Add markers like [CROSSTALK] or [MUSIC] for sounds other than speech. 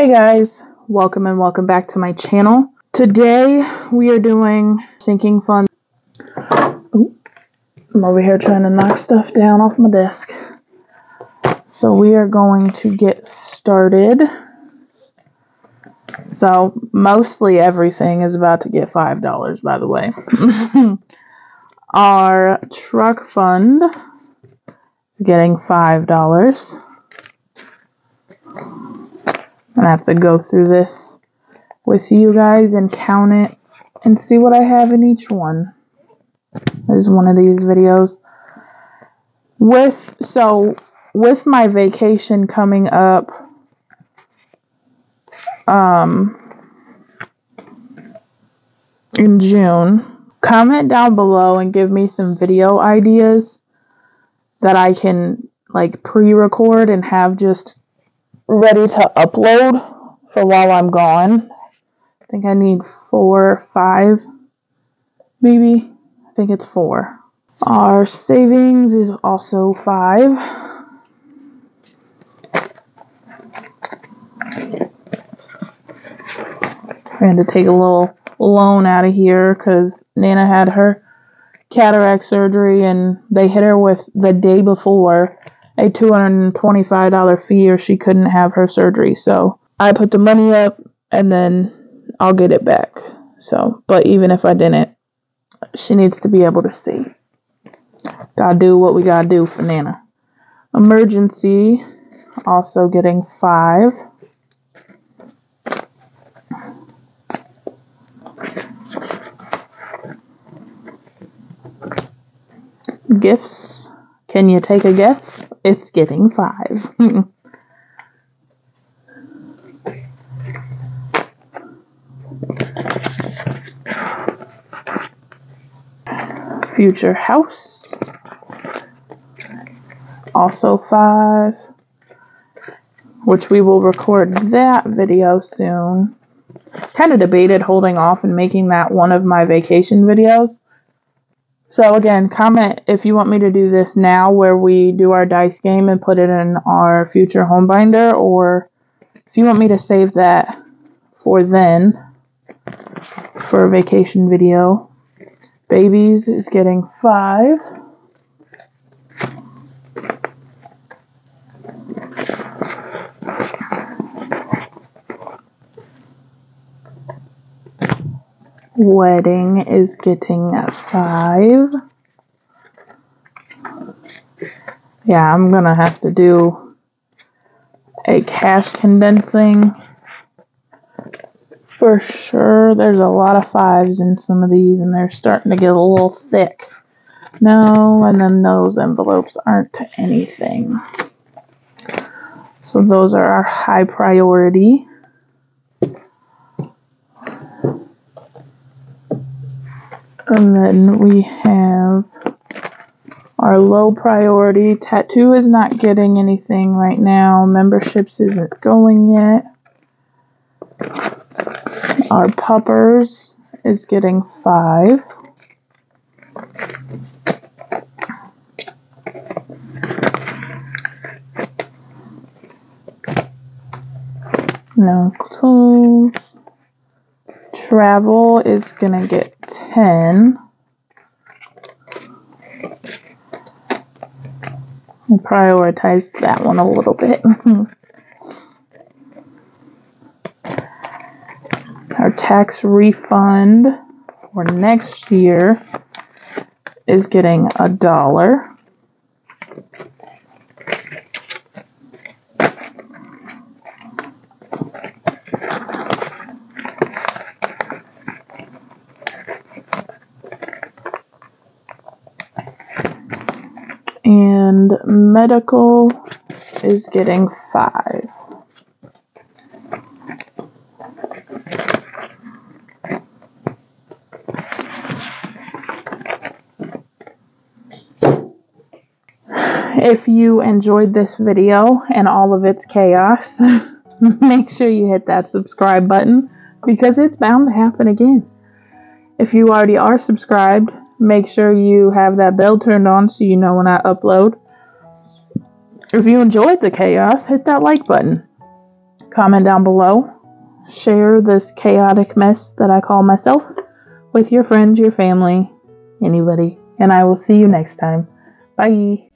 Hey guys, welcome and welcome back to my channel. Today we are doing sinking fund. I'm over here trying to knock stuff down off my desk. So we are going to get started. So mostly everything is about to get $5 by the way. [LAUGHS] Our truck fund is getting $5. I'm gonna have to go through this with you guys and count it and see what I have in each one. Is one of these videos. With so with my vacation coming up um in June, comment down below and give me some video ideas that I can like pre-record and have just ready to upload for while I'm gone. I think I need four five, maybe. I think it's four. Our savings is also five. Had to take a little loan out of here because Nana had her cataract surgery and they hit her with the day before a $225 fee or she couldn't have her surgery. So I put the money up and then I'll get it back. So, but even if I didn't, she needs to be able to see. Gotta do what we gotta do for Nana. Emergency, also getting five. Gifts, can you take a guess? It's getting five. [LAUGHS] Future house. Also five. Which we will record that video soon. Kind of debated holding off and making that one of my vacation videos so again, comment if you want me to do this now where we do our dice game and put it in our future home binder or if you want me to save that for then for a vacation video. Babies is getting five. Wedding is getting a five. Yeah, I'm gonna have to do a cash condensing for sure. There's a lot of fives in some of these, and they're starting to get a little thick. No, and then those envelopes aren't anything. So those are our high priority. And then we have our low priority. Tattoo is not getting anything right now. Memberships isn't going yet. Our puppers is getting five. No clothes travel is going to get 10. I prioritized that one a little bit. [LAUGHS] Our tax refund for next year is getting a dollar. And medical is getting five. If you enjoyed this video and all of its chaos, [LAUGHS] make sure you hit that subscribe button because it's bound to happen again. If you already are subscribed, Make sure you have that bell turned on so you know when I upload. If you enjoyed the chaos, hit that like button. Comment down below. Share this chaotic mess that I call myself with your friends, your family, anybody. And I will see you next time. Bye.